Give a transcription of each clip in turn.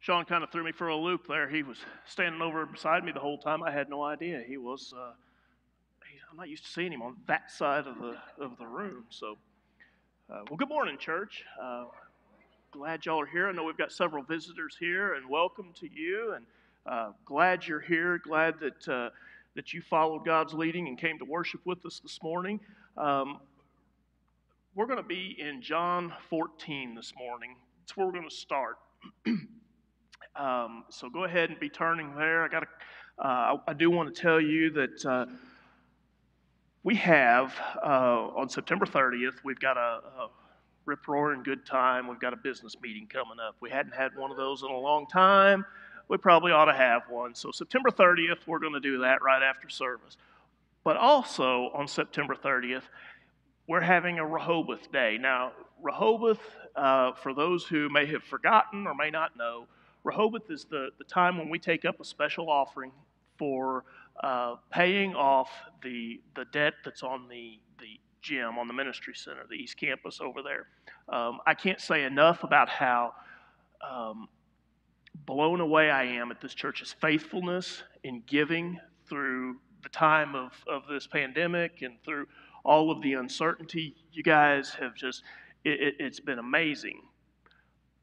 Sean kind of threw me for a loop there. He was standing over beside me the whole time. I had no idea he was. Uh, he, I'm not used to seeing him on that side of the of the room. So, uh, well, good morning, church. Uh, glad y'all are here. I know we've got several visitors here, and welcome to you. And uh, glad you're here. Glad that uh, that you followed God's leading and came to worship with us this morning. Um, we're going to be in John 14 this morning. That's where we're going to start. Um, so go ahead and be turning there. I got. Uh, I do want to tell you that uh, we have uh, on September 30th. We've got a, a rip roaring good time. We've got a business meeting coming up. We hadn't had one of those in a long time. We probably ought to have one. So September 30th, we're going to do that right after service. But also on September 30th, we're having a Rehoboth Day. Now, Rehoboth, uh, for those who may have forgotten or may not know, Rehoboth is the, the time when we take up a special offering for uh, paying off the, the debt that's on the, the gym, on the ministry center, the East Campus over there. Um, I can't say enough about how um, blown away I am at this church's faithfulness in giving through the time of, of this pandemic and through all of the uncertainty. You guys have just, it, it, has been amazing.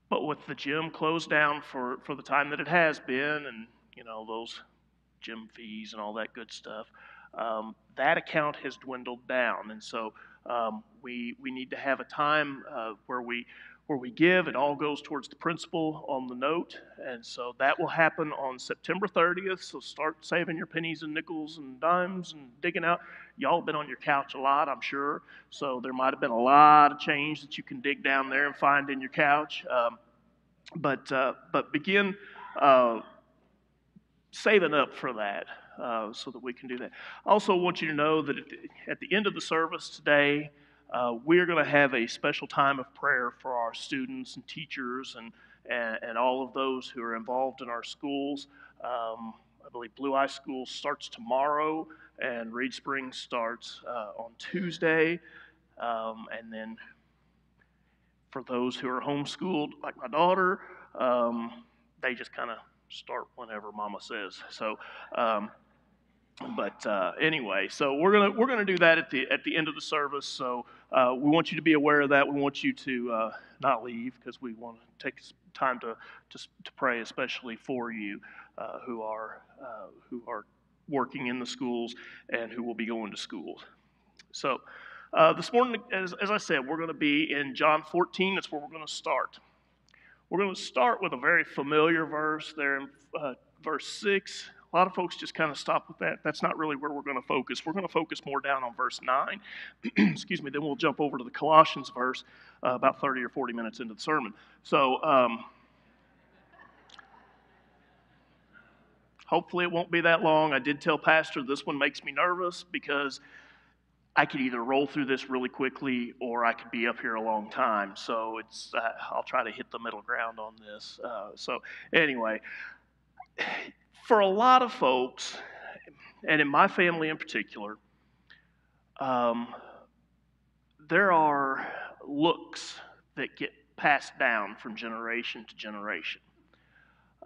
But with the gym closed down for, for the time that it has been, and you know those gym fees and all that good stuff, um, that account has dwindled down, and so um, we we need to have a time uh, where we where we give. It all goes towards the principal on the note, and so that will happen on September 30th. So start saving your pennies and nickels and dimes and digging out. Y'all have been on your couch a lot, I'm sure. So there might have been a lot of change that you can dig down there and find in your couch. Um, but uh, but begin uh, saving up for that. Uh, so that we can do that. I also want you to know that at the, at the end of the service today, uh, we're going to have a special time of prayer for our students and teachers and, and, and all of those who are involved in our schools. Um, I believe Blue Eye School starts tomorrow, and Reed Springs starts uh, on Tuesday. Um, and then for those who are homeschooled, like my daughter, um, they just kind of start whenever Mama says. So. But uh, anyway, so we're gonna we're gonna do that at the at the end of the service. So uh, we want you to be aware of that. We want you to uh, not leave because we want to take time to, to to pray, especially for you uh, who are uh, who are working in the schools and who will be going to schools. So uh, this morning, as as I said, we're going to be in John 14. That's where we're going to start. We're going to start with a very familiar verse there in verse six a lot of folks just kind of stop with that. That's not really where we're going to focus. We're going to focus more down on verse 9. Excuse me. Then we'll jump over to the Colossians verse uh, about 30 or 40 minutes into the sermon. So, um, hopefully, it won't be that long. I did tell Pastor this one makes me nervous because I could either roll through this really quickly or I could be up here a long time. So, it's, uh, I'll try to hit the middle ground on this. Uh, so, anyway for a lot of folks, and in my family in particular, um, there are looks that get passed down from generation to generation.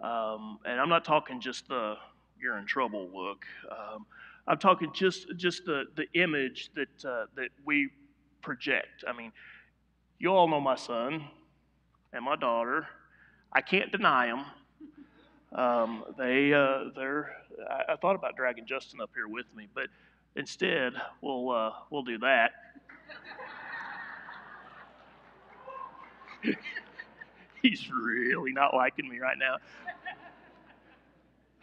Um, and I'm not talking just the you're in trouble look. Um, I'm talking just just the, the image that uh, that we project. I mean, you all know my son and my daughter. I can't deny them. Um, they, uh, they're, I, I, thought about dragging Justin up here with me, but instead, we'll, uh, we'll do that. He's really not liking me right now.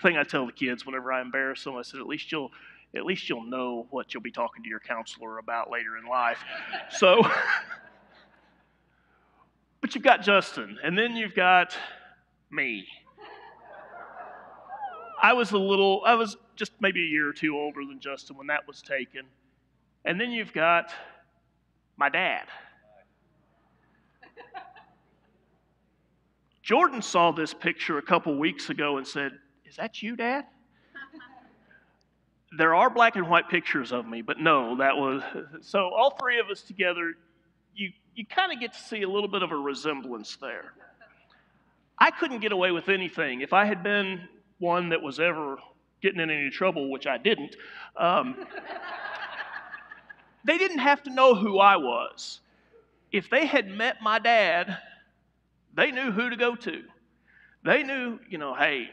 Thing I tell the kids whenever I embarrass them, I said, at least you'll, at least you'll know what you'll be talking to your counselor about later in life. So, but you've got Justin, and then you've got me. I was a little, I was just maybe a year or two older than Justin when that was taken. And then you've got my dad. Jordan saw this picture a couple weeks ago and said, Is that you, Dad? there are black and white pictures of me, but no, that was so all three of us together, you you kind of get to see a little bit of a resemblance there. I couldn't get away with anything. If I had been one that was ever getting in any trouble, which I didn't, um, they didn't have to know who I was. If they had met my dad, they knew who to go to. They knew, you know, hey,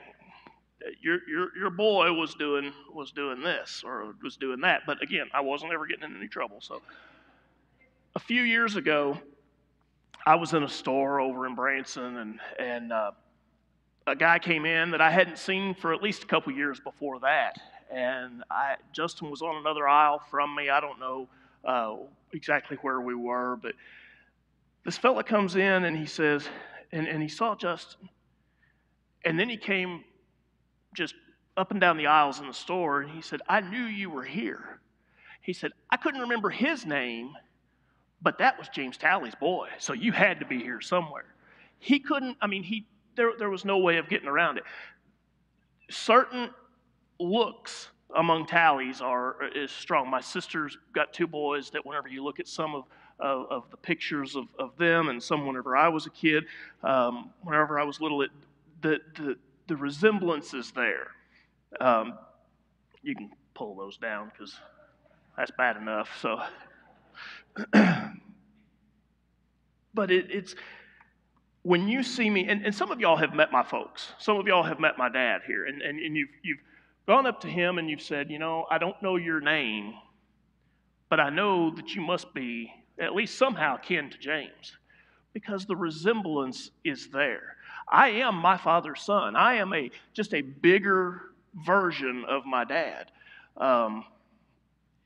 your, your, your boy was doing, was doing this or was doing that. But again, I wasn't ever getting in any trouble. So a few years ago, I was in a store over in Branson, and, and uh, a guy came in that I hadn't seen for at least a couple years before that. And I, Justin was on another aisle from me. I don't know uh, exactly where we were, but this fella comes in and he says, and, and he saw Justin. And then he came just up and down the aisles in the store, and he said, I knew you were here. He said, I couldn't remember his name, but that was James Talley's boy, so you had to be here somewhere. He couldn't, I mean, he there, there was no way of getting around it. Certain looks among Talleys are is strong. My sister's got two boys that whenever you look at some of of, of the pictures of, of them and some whenever I was a kid, um, whenever I was little, it, the, the, the resemblance is there. Um, you can pull those down because that's bad enough. So but it, it's when you see me, and, and some of y'all have met my folks. Some of y'all have met my dad here, and, and, and you've, you've gone up to him and you've said, You know, I don't know your name, but I know that you must be at least somehow kin to James because the resemblance is there. I am my father's son. I am a just a bigger version of my dad. Um,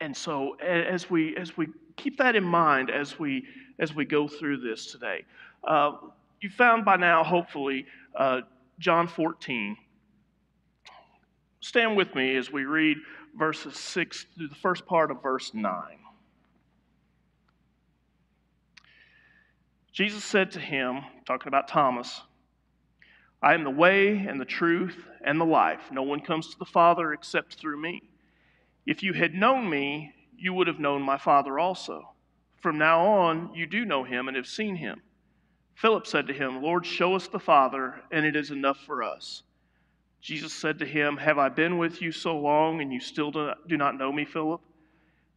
and so as we as we keep that in mind as we as we go through this today. Uh, you found by now, hopefully, uh, John 14. Stand with me as we read verses 6 through the first part of verse 9. Jesus said to him, talking about Thomas, I am the way and the truth and the life. No one comes to the Father except through me. If you had known me, you would have known my Father also. From now on, you do know him and have seen him. Philip said to him, Lord, show us the Father, and it is enough for us. Jesus said to him, Have I been with you so long, and you still do not know me, Philip?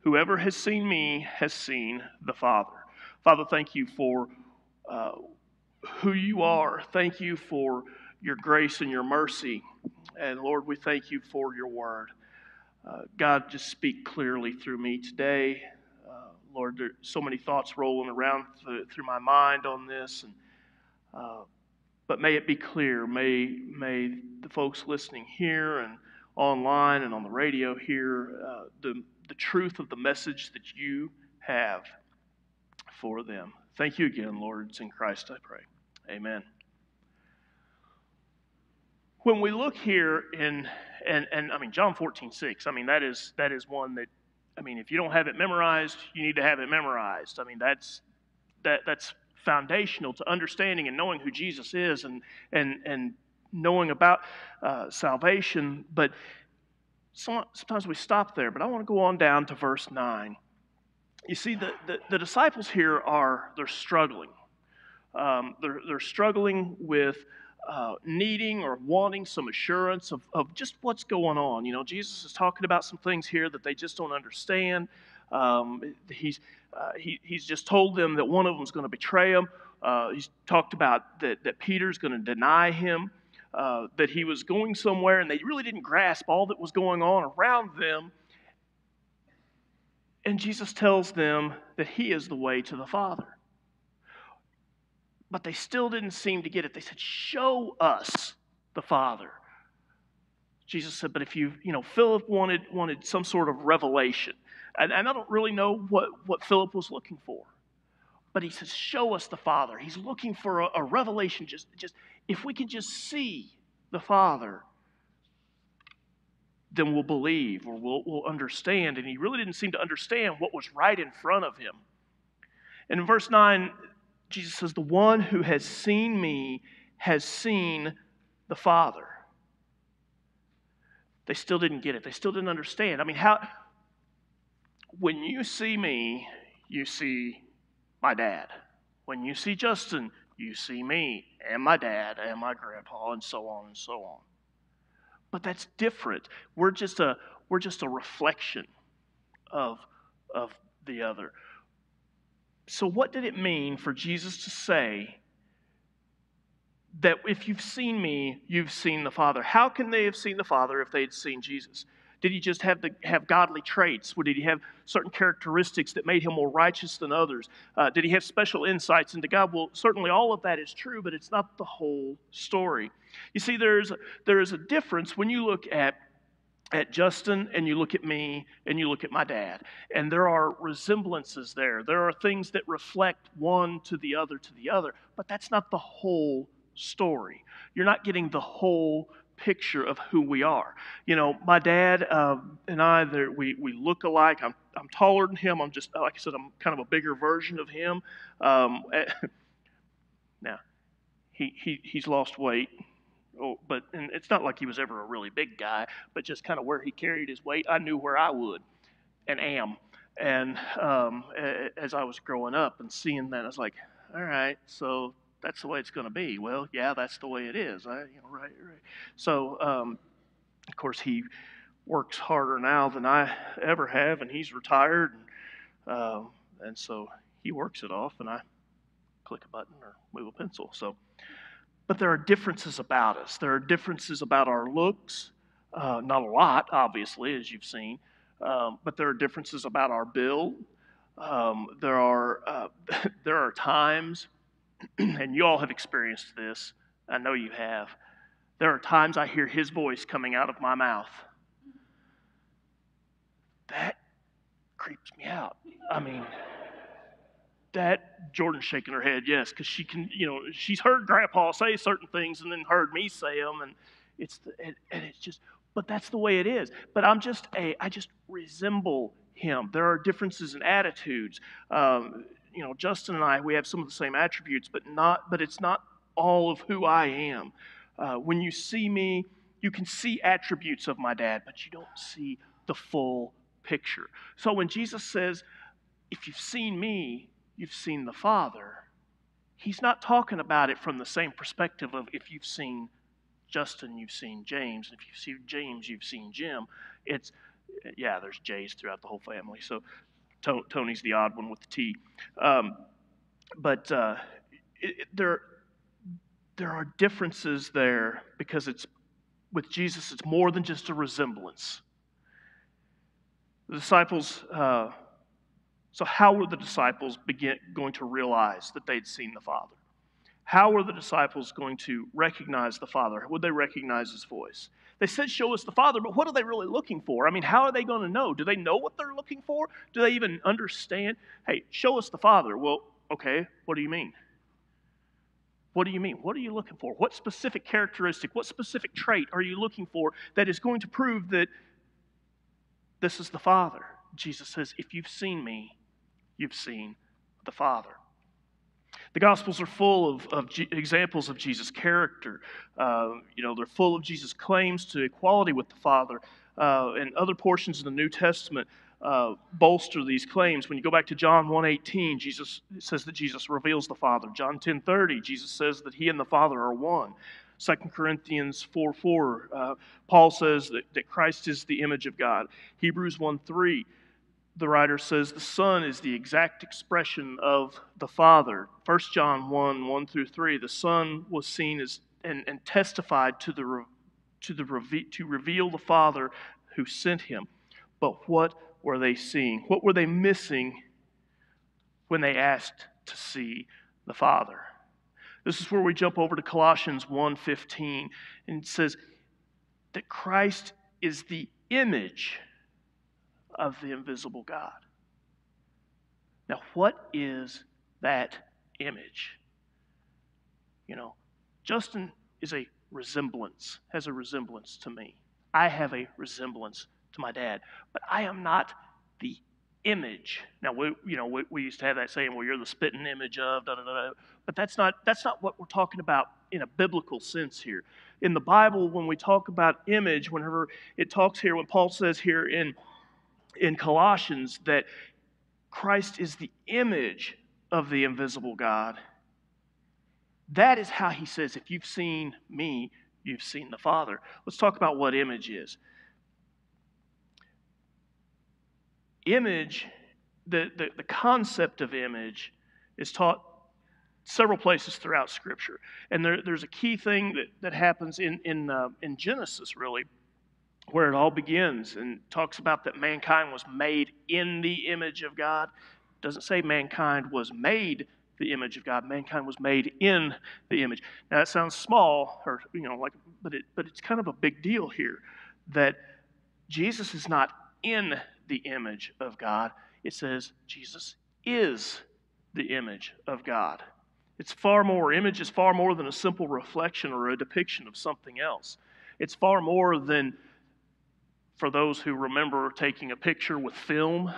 Whoever has seen me has seen the Father. Father, thank you for uh, who you are. Thank you for your grace and your mercy. And Lord, we thank you for your word. Uh, God, just speak clearly through me today. Lord, there's so many thoughts rolling around th- through my mind on this. And, uh, but may it be clear. May, may the folks listening here and online and on the radio hear uh, the, the truth of the message that you have for them. Thank you again, Lord. It's in Christ I pray. Amen. When we look here in and, and I mean, John 14, 6, I mean, that is, that is one that, I mean, if you don't have it memorized, you need to have it memorized. I mean, that's, that, that's foundational to understanding and knowing who Jesus is and, and, and knowing about uh, salvation. But sometimes we stop there, but I want to go on down to verse 9. You see, the, the, the disciples here are, they're struggling. Um, they're, they're struggling with uh, needing or wanting some assurance of, of just what's going on. You know, Jesus is talking about some things here that they just don't understand. Um, he's, uh, he, he's just told them that one of them is going to betray him. Uh, he's talked about that, that Peter's going to deny him, uh, that he was going somewhere, and they really didn't grasp all that was going on around them. And Jesus tells them that he is the way to the Father but they still didn't seem to get it. They said, Show us the Father. Jesus said, But if you, you know, Philip wanted, wanted some sort of revelation. And, and I don't really know what, what Philip was looking for. But he says, Show us the Father. He's looking for a, a revelation. Just, just if we can just see the Father, then we'll believe or we'll, we'll understand. And he really didn't seem to understand what was right in front of him. And in verse 9, Jesus says, The one who has seen me has seen the Father. They still didn't get it. They still didn't understand. I mean, how, when you see me, you see my dad. When you see Justin, you see me and my dad and my grandpa and so on and so on. But that's different. We're just a we're just a reflection of of the other. So what did it mean for Jesus to say that if you've seen me, you've seen the Father? How can they have seen the Father if they had seen Jesus? Did he just have, the, have godly traits? Or did he have certain characteristics that made him more righteous than others? Uh, did he have special insights into God? Well, certainly all of that is true, but it's not the whole story. You see, there's, there is a difference when you look at at Justin and you look at me and you look at my dad. And there are resemblances there. There are things that reflect one to the other to the other, but that's not the whole story. You're not getting the whole picture of who we are. You know, my dad uh, and I, we, we look alike. I'm, I'm taller than him. I'm just, like I said, I'm kind of a bigger version of him. Um, now, he, he, he's lost weight. Oh, but and it's not like he was ever a really big guy, but just kind of where he carried his weight, I knew where I would and am. And um, as I was growing up and seeing that, I was like, all right, so that's the way it's going to be. Well, yeah, that's the way it is. I, you know, right, right. So, um, of course, he works harder now than I ever have, and he's retired, and, uh, and so he works it off, and I click a button or move a pencil. So, but there are differences about us. There are differences about our looks. Uh, not a lot, obviously, as you've seen, um, but there are differences about our build. Um, there are uh, there are times and you all have experienced this. I know you have. There are times I hear his voice coming out of my mouth. That creeps me out. I mean, that Jordan's shaking her head, yes, because she can, you know, she's heard Grandpa say certain things and then heard me say them, and it's the, and, and it's just, but that's the way it is. But I'm just a, I just resemble him. There are differences in attitudes. Um, you know, Justin and I, we have some of the same attributes, but not, but it's not all of who I am. Uh, when you see me, you can see attributes of my dad, but you don't see the full picture. So when Jesus says, if you've seen me, you've seen the Father, he's not talking about it from the same perspective of if you've seen Justin, you've seen James. And if you've seen James, you've seen Jim. It's, yeah, there's J's throughout the whole family. So Tony's the odd one with the T. Um, but uh, it, it, there, there are differences there because it's with Jesus, it's more than just a resemblance. The disciples, uh, so how were the disciples begin, going to realize that they'd seen the Father? How were the disciples going to recognize the Father? Would they recognize his voice? They said, Show us the Father, but what are they really looking for? I mean, how are they going to know? Do they know what they're looking for? Do they even understand? Hey, show us the Father. Well, okay, what do you mean? What do you mean? What are you looking for? What specific characteristic, what specific trait are you looking for that is going to prove that this is the Father? Jesus says, If you've seen me, you've seen the Father. The Gospels are full of, of G- examples of Jesus' character. Uh, you know, they're full of Jesus' claims to equality with the Father. Uh, and other portions of the New Testament uh, bolster these claims. When you go back to John 1.18, Jesus says that Jesus reveals the Father. John 10.30, Jesus says that he and the Father are one. 2 Corinthians 4 4, uh, Paul says that, that Christ is the image of God. Hebrews 1 3, the writer says the Son is the exact expression of the Father. 1 John 1 1 through 3, the Son was seen as and, and testified to, the, to, the, to reveal the Father who sent him. But what were they seeing? What were they missing when they asked to see the Father? This is where we jump over to Colossians 1:15 and it says that Christ is the image of the invisible God. Now, what is that image? You know, Justin is a resemblance, has a resemblance to me. I have a resemblance to my dad, but I am not the image. Now, we, you know, we, we used to have that saying, well, you're the spitting image of, da, da, da, but that's not, that's not what we're talking about in a biblical sense here. In the Bible, when we talk about image, whenever it talks here, when Paul says here in in Colossians that Christ is the image of the invisible God. That is how he says, if you've seen me, you've seen the Father. Let's talk about what image is. Image, the, the, the concept of image is taught several places throughout Scripture. And there, there's a key thing that, that happens in, in, uh, in Genesis, really, where it all begins and talks about that mankind was made in the image of God. It doesn't say mankind was made the image of God. Mankind was made in the image. Now that sounds small, or you know, like, but it, but it's kind of a big deal here that Jesus is not in the image of God. It says Jesus is the image of God. It's far more. Image is far more than a simple reflection or a depiction of something else. It's far more than, for those who remember taking a picture with film,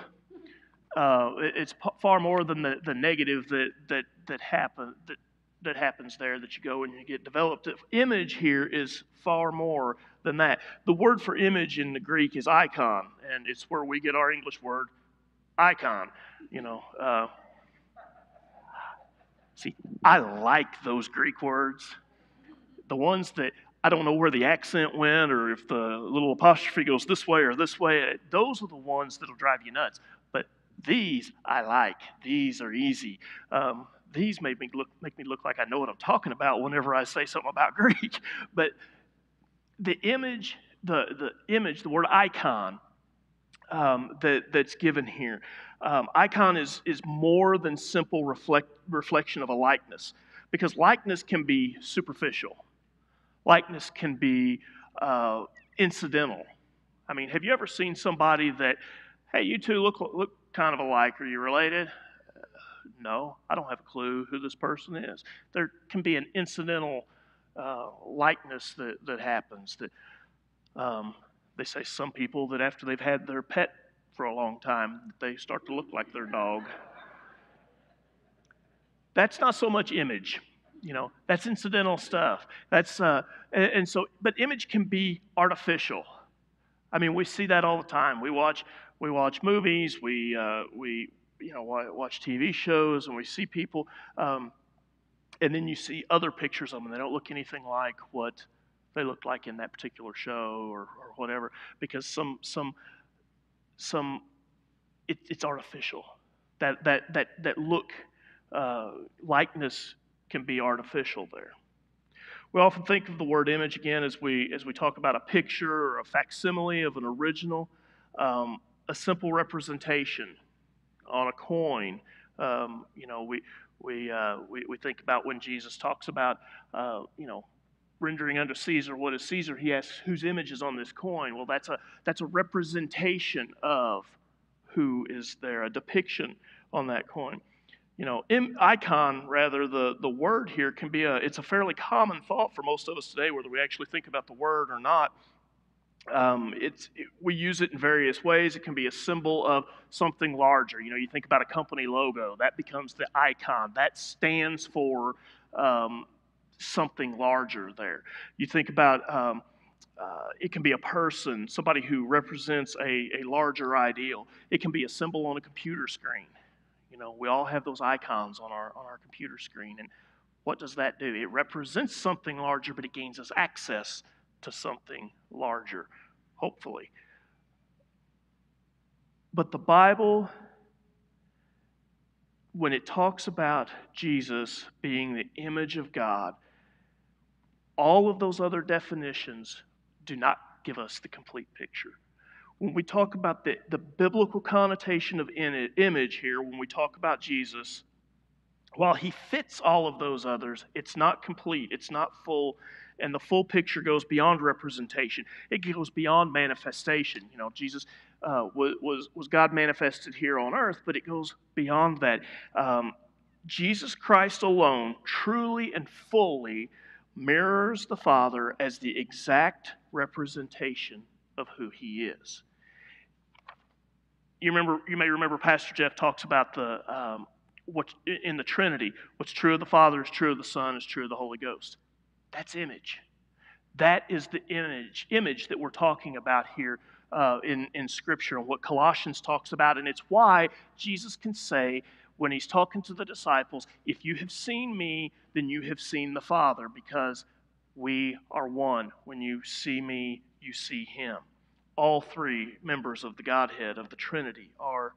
uh, it's p- far more than the, the negative that, that, that, happen, that, that happens there that you go and you get developed. Image here is far more than that. The word for image in the Greek is icon, and it's where we get our English word icon. You know, uh, see, I like those Greek words. The ones that I don't know where the accent went or if the little apostrophe goes this way or this way. Those are the ones that'll drive you nuts. But these I like. These are easy. Um, these make me look make me look like I know what I'm talking about whenever I say something about Greek. But the image, the the image, the word icon um, that that's given here, um, icon is is more than simple reflect, reflection of a likeness, because likeness can be superficial. Likeness can be uh, incidental. I mean, have you ever seen somebody that, hey, you two look look kind of alike? Are you related? No, I don't have a clue who this person is. There can be an incidental uh, likeness that, that happens. That um, they say some people that after they've had their pet for a long time, they start to look like their dog. That's not so much image, you know. That's incidental stuff. That's uh, and, and so, but image can be artificial. I mean, we see that all the time. We watch we watch movies. We uh, we you know watch TV shows and we see people, um, and then you see other pictures of them. They don't look anything like what they looked like in that particular show or, or whatever because some some some it, it's artificial. That that that that look uh, likeness can be artificial there. We often think of the word image again as we as we talk about a picture or a facsimile of an original, um, a simple representation on a coin. Um, you know, we, we, uh, we, we think about when Jesus talks about, uh, you know, rendering unto Caesar what is Caesar. He asks, whose image is on this coin? Well, that's a, that's a representation of who is there, a depiction on that coin. You know, icon, rather, the, the word here can be a, it's a fairly common thought for most of us today, whether we actually think about the word or not. Um, it's, it, we use it in various ways. It can be a symbol of something larger. You know, you think about a company logo, that becomes the icon. That stands for um, something larger there. You think about um, uh, it can be a person, somebody who represents a, a larger ideal. It can be a symbol on a computer screen. You know, we all have those icons on our on our computer screen, and what does that do? It represents something larger, but it gains us access to something larger, hopefully. But the Bible, when it talks about Jesus being the image of God, all of those other definitions do not give us the complete picture. When we talk about the, the biblical connotation of image here, when we talk about Jesus, while he fits all of those others, it's not complete, it's not full, and the full picture goes beyond representation. It goes beyond manifestation. You know, Jesus uh, was, was, was God manifested here on earth, but it goes beyond that. Um, Jesus Christ alone truly and fully mirrors the Father as the exact representation of who he is. You remember, you may remember Pastor Jeff talks about the um, what in the Trinity. What's true of the Father is true of the Son, is true of the Holy Ghost. That's image. That is the image, image that we're talking about here uh, in, in Scripture and what Colossians talks about. And it's why Jesus can say, when he's talking to the disciples, if you have seen me, then you have seen the Father, because we are one. When you see me, you see him. All three members of the Godhead, of the Trinity, are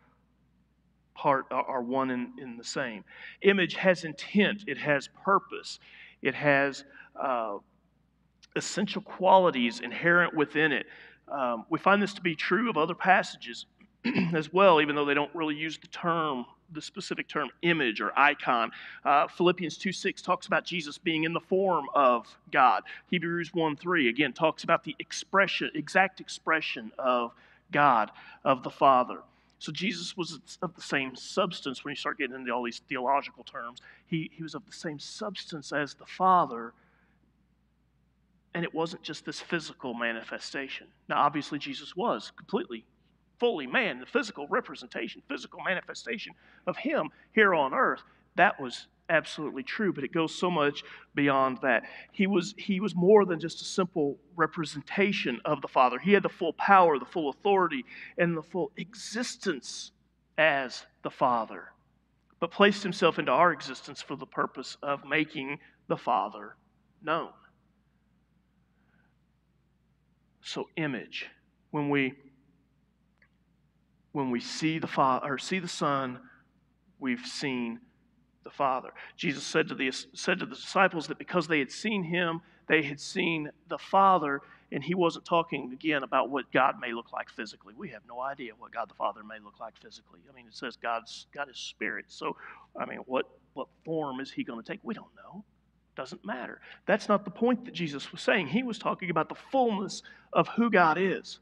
part are one in, in the same. Image has intent, it has purpose, it has uh, essential qualities inherent within it. Um, we find this to be true of other passages as well, even though they don't really use the term, the specific term image or icon. Uh, Philippians 2 6 talks about Jesus being in the form of God. Hebrews 1 3 again talks about the expression, exact expression of God, of the Father. So Jesus was of the same substance when you start getting into all these theological terms. He, he was of the same substance as the Father, and it wasn't just this physical manifestation. Now, obviously, Jesus was completely, fully man, the physical representation, physical manifestation of Him here on earth. That was absolutely true, but it goes so much beyond that. He was, he was more than just a simple representation of the Father. He had the full power, the full authority, and the full existence as the Father, but placed himself into our existence for the purpose of making the Father known. So, image. When we when we see the Father or see the Son, we've seen the Father. Jesus said to, the, said to the disciples that because they had seen him, they had seen the Father, and he wasn't talking again about what God may look like physically. We have no idea what God the Father may look like physically. I mean, it says God's God is spirit. So, I mean, what what form is he going to take? We don't know. Doesn't matter. That's not the point that Jesus was saying. He was talking about the fullness of who God is.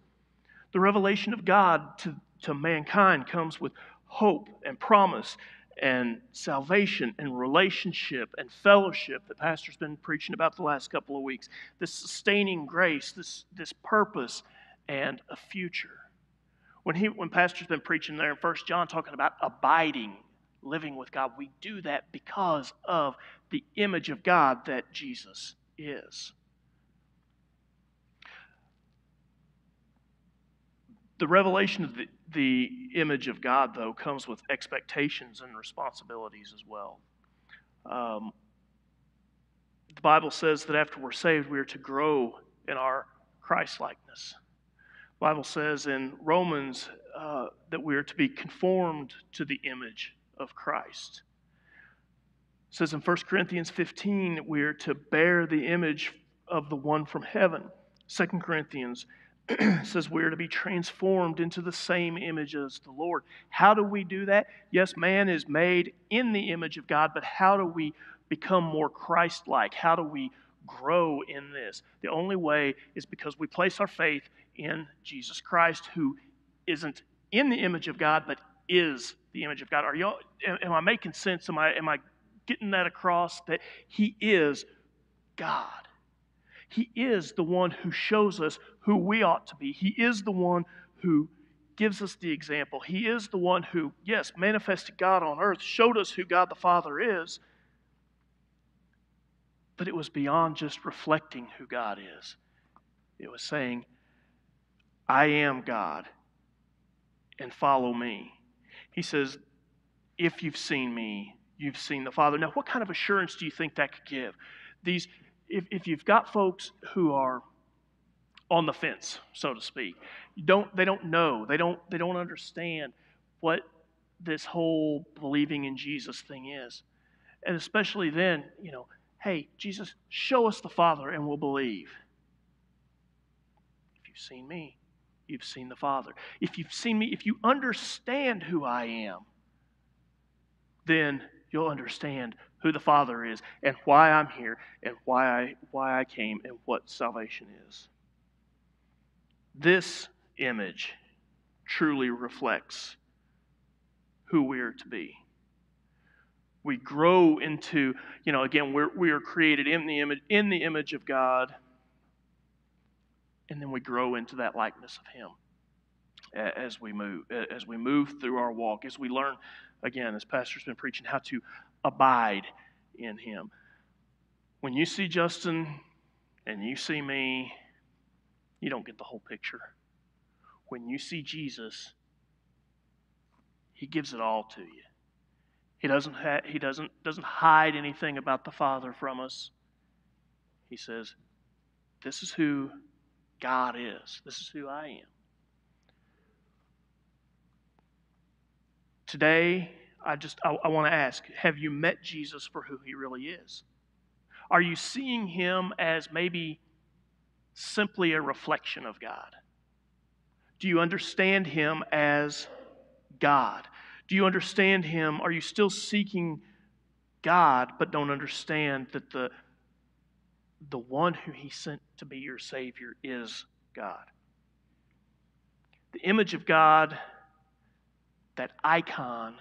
The revelation of God to, to mankind comes with hope and promise and salvation and relationship and fellowship that Pastor's been preaching about the last couple of weeks. This sustaining grace, this, this purpose, and a future. When, he, when Pastor's been preaching there in 1 John talking about abiding, living with God, we do that because of the image of God that Jesus is. The revelation of the, the image of God, though, comes with expectations and responsibilities as well. Um, the Bible says that after we're saved, we are to grow in our Christ likeness. The Bible says in Romans uh, that we are to be conformed to the image of Christ. It says in 1 Corinthians 15 we are to bear the image of the one from heaven. 2 Corinthians says we are to be transformed into the same image as the Lord. How do we do that? Yes, man is made in the image of God, but how do we become more Christ like? How do we grow in this? The only way is because we place our faith in Jesus Christ, who isn't in the image of God, but is the image of God. Are you am I making sense? Am I am I getting that across that he is God? He is the one who shows us who we ought to be. He is the one who gives us the example. He is the one who, yes, manifested God on earth, showed us who God the Father is, but it was beyond just reflecting who God is. It was saying, I am God, and follow me. He says, If you've seen me, you've seen the Father. Now, what kind of assurance do you think that could give? These if, if you've got folks who are on the fence, so to speak, don't they don't know, they don't they don't understand what this whole believing in Jesus thing is. And especially then, you know, hey, Jesus, show us the Father and we'll believe. If you've seen me, you've seen the Father. If you've seen me, if you understand who I am, then you'll understand who the Father is and why I'm here and why I, why I came and what salvation is. This image truly reflects who we are to be. We grow into, you know, again, we're, we are created in the, image, in the image of God, and then we grow into that likeness of Him as we move as we move through our walk as we learn again as pastor's been preaching how to abide in him when you see justin and you see me you don't get the whole picture when you see jesus he gives it all to you He doesn't, ha- he doesn't, doesn't hide anything about the Father from us. He says, This is who God is. This is who I am. Today, I just I, I want to ask, have you met Jesus for who he really is? Are you seeing him as maybe simply a reflection of God? Do you understand him as God? Do you understand him? Are you still seeking God but don't understand that the the one who he sent to be your savior is God? The image of God, that icon,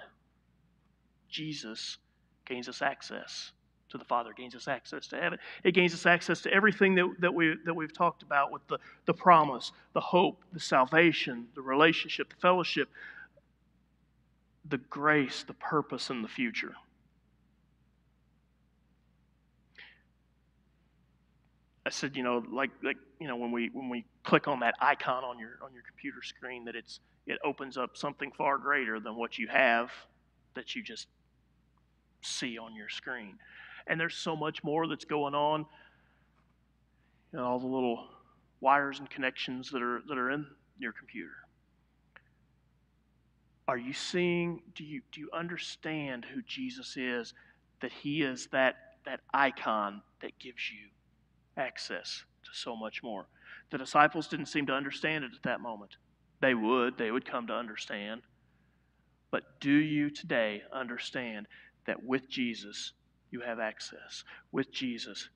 Jesus gains us access to the Father, gains us access to heaven. It gains us access to everything that, that, we, that we've talked about with the, the promise, the hope, the salvation, the relationship, the fellowship, the grace, the purpose, and the future. I said, you know, like like you know, when we when we click on that icon on your on your computer screen, that it's it opens up something far greater than what you have that you just see on your screen. And there's so much more that's going on. Know, all the little wires and connections that are that are in your computer. Are you seeing, do you do you understand who Jesus is? That he is that that icon that gives you access to so much more. The disciples didn't seem to understand it at that moment. They would, they would come to understand. But do you today understand that with Jesus, you have access? With Jesus,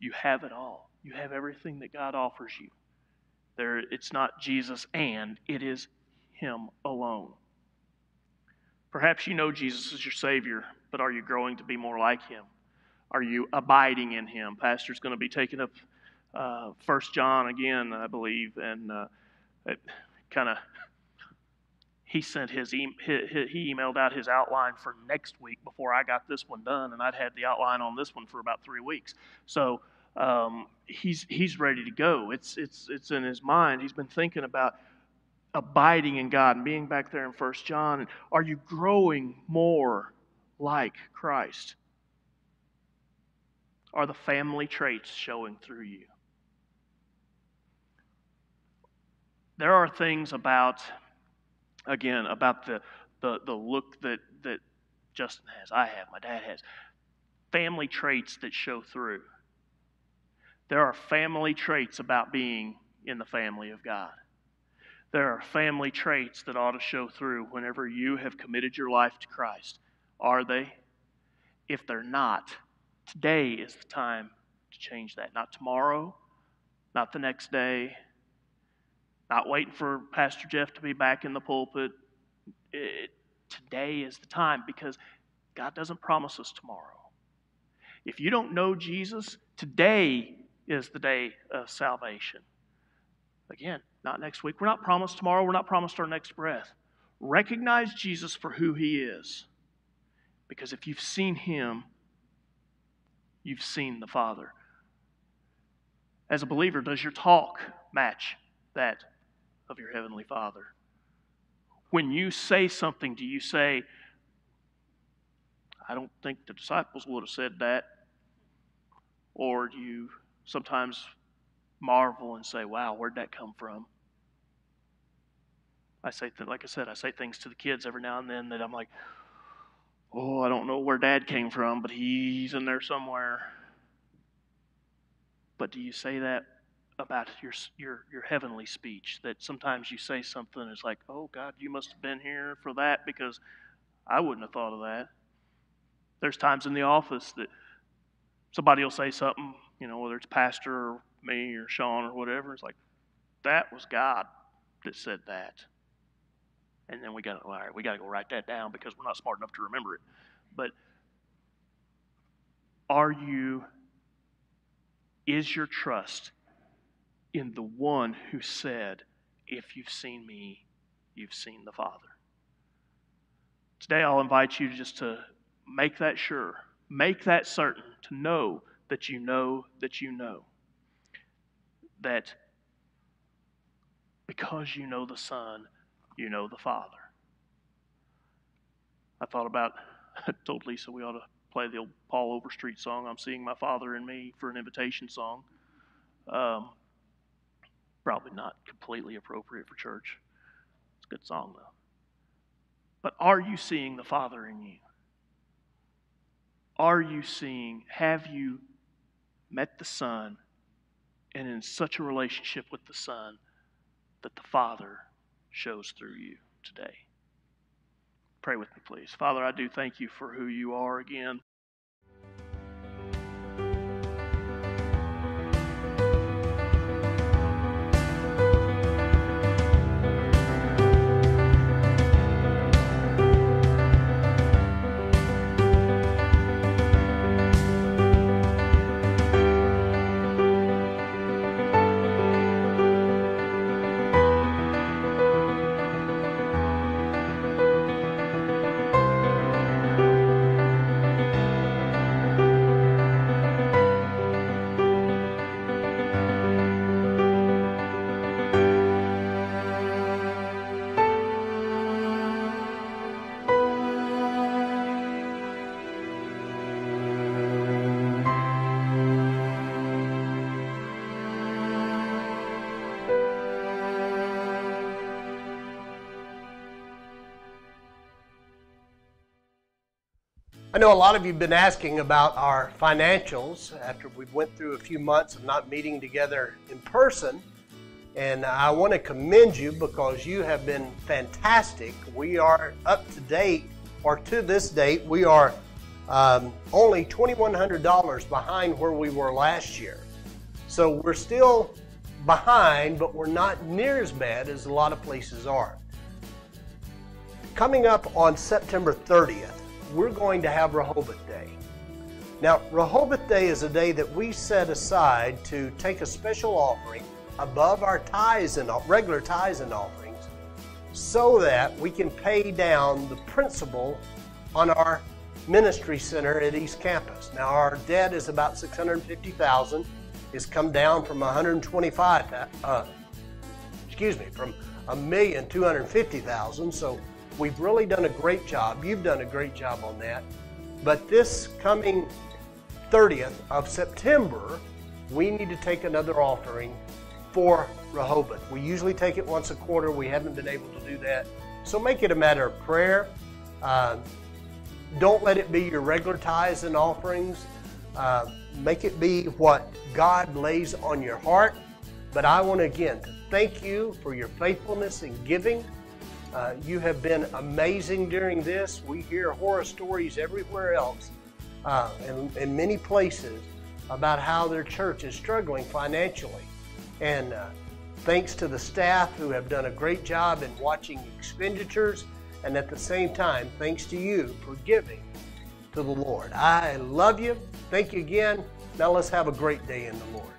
you have it all. You have everything that God offers you. There, it's not Jesus and, it is Him alone. Perhaps you know Jesus is your Savior, but are you growing to be more like Him? Are you abiding in Him? Pastor's going to be taking up uh, First John again, I believe, and uh, kind of he sent his, e- he emailed out his outline for next week before I got this one done, and I'd had the outline on this one for about three weeks. So um, he's he's ready to go. It's it's it's in his mind. He's been thinking about abiding in God and being back there in First John. Are you growing more like Christ? Are the family traits showing through you? There are things about, again, about the, the, the look that, that Justin has, I have, my dad has. Family traits that show through. There are family traits about being in the family of God. There are family traits that ought to show through whenever you have committed your life to Christ. Are they? If they're not, Today is the time to change that. Not tomorrow, not the next day, not waiting for Pastor Jeff to be back in the pulpit. It, today is the time because God doesn't promise us tomorrow. If you don't know Jesus, today is the day of salvation. Again, not next week. We're not promised tomorrow. We're not promised our next breath. Recognize Jesus for who he is. Because if you've seen him, you've seen the Father. As a believer, does your talk match that of your Heavenly Father? When you say something, do you say, I don't think the disciples would have said that? Or do you sometimes marvel and say, wow, where'd that come from? I say, th- like I said, I say things to the kids every now and then that I'm like, oh, I don't know where dad came from, but he's in there somewhere. But do you say that about your, your, your heavenly speech? That sometimes you say something, it's like, oh, God, you must have been here for that because I wouldn't have thought of that. There's times in the office that somebody will say something, you know, whether it's pastor or me or Sean or whatever, it's like, that was God that said that. And then we got all right, we got to go write that down because we're not smart enough to remember it. But are you, is your trust in the one who said, If you've seen me, you've seen the Father? Today, I'll invite you just to make that sure, make that certain, to know that you know that you know. That because you know the Son, you know the Father. I thought about I told Lisa we ought to play the old Paul Overstreet song, I'm Seeing My Father in Me, for an invitation song. Um, probably not completely appropriate for church. It's a good song, though. But are you seeing the Father in you? Are you seeing, have you met the Son and in such a relationship with the Son that the Father shows through you today? Pray with me, please. Father, I do thank you for who you are again. I know a lot of you have been asking about our financials after we went through a few months of not meeting together in person. And I want to commend you because you have been fantastic. We are up to date, or to this date, we are um, only $2,100 behind where we were last year. So we're still behind, but we're not near as bad as a lot of places are. Coming up on September 30th, we're going to have Rehoboth Day. Now, Rehoboth Day is a day that we set aside to take a special offering above our tithes and regular tithes and offerings so that we can pay down the principal on our ministry center at East Campus. Now, our debt is about 650,000. It's come down from 125, uh, excuse me, from a million two hundred fifty thousand. So We've really done a great job. You've done a great job on that. But this coming 30th of September, we need to take another offering for Rehoboth. We usually take it once a quarter. We haven't been able to do that. So make it a matter of prayer. Uh, don't let it be your regular tithes and offerings. Uh, make it be what God lays on your heart. But I want again to thank you for your faithfulness in giving. Uh, you have been amazing during this. We hear horror stories everywhere else, uh, in, in many places, about how their church is struggling financially. And uh, thanks to the staff who have done a great job in watching expenditures, and at the same time, thanks to you for giving to the Lord. I love you. Thank you again. Now let's have a great day in the Lord.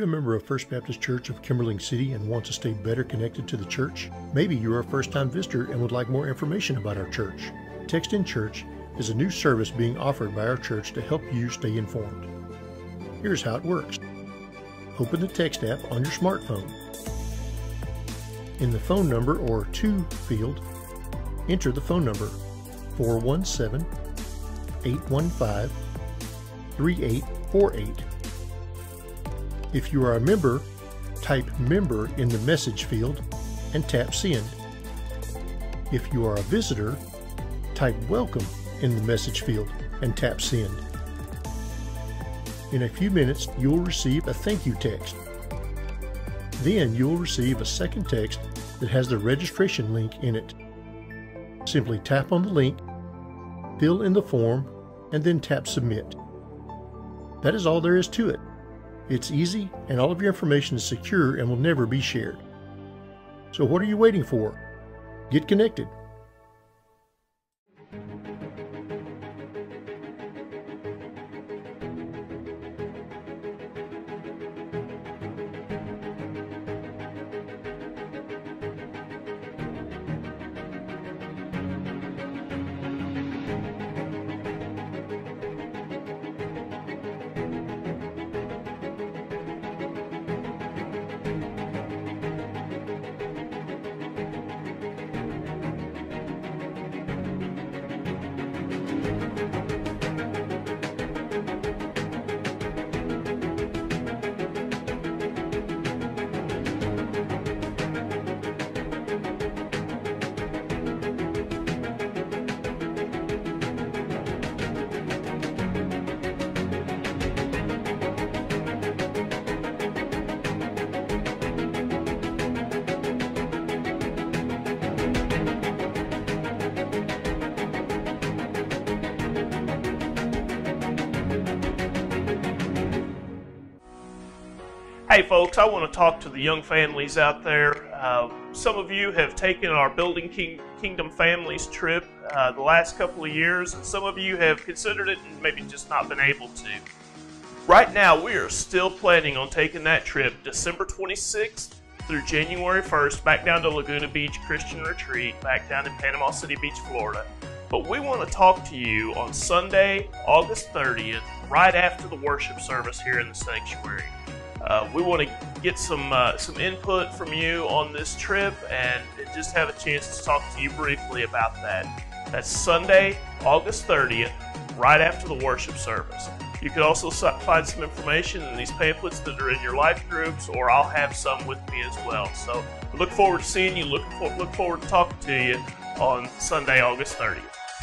You a member of First Baptist Church of Kimberling City and want to stay better connected to the church? Maybe you are a first time visitor and would like more information about our church. Text in Church is a new service being offered by our church to help you stay informed. Here's how it works open the text app on your smartphone. In the phone number or to field, enter the phone number 417 815 3848 if you are a member, type Member in the message field and tap Send. If you are a visitor, type Welcome in the message field and tap Send. In a few minutes, you'll receive a thank you text. Then you'll receive a second text that has the registration link in it. Simply tap on the link, fill in the form, and then tap Submit. That is all there is to it. It's easy, and all of your information is secure and will never be shared. So, what are you waiting for? Get connected. Hey, folks, I want to talk to the young families out there. Uh, some of you have taken our Building King, Kingdom Families trip uh, the last couple of years, and some of you have considered it and maybe just not been able to. Right now, we are still planning on taking that trip December 26th through January 1st back down to Laguna Beach Christian Retreat, back down in Panama City Beach, Florida. But we want to talk to you on Sunday, August 30th, right after the worship service here in the sanctuary. Uh, we want to get some uh, some input from you on this trip and just have a chance to talk to you briefly about that. That's Sunday, August 30th, right after the worship service. You can also find some information in these pamphlets that are in your life groups, or I'll have some with me as well. So look forward to seeing you. Look, look forward to talking to you on Sunday, August 30th.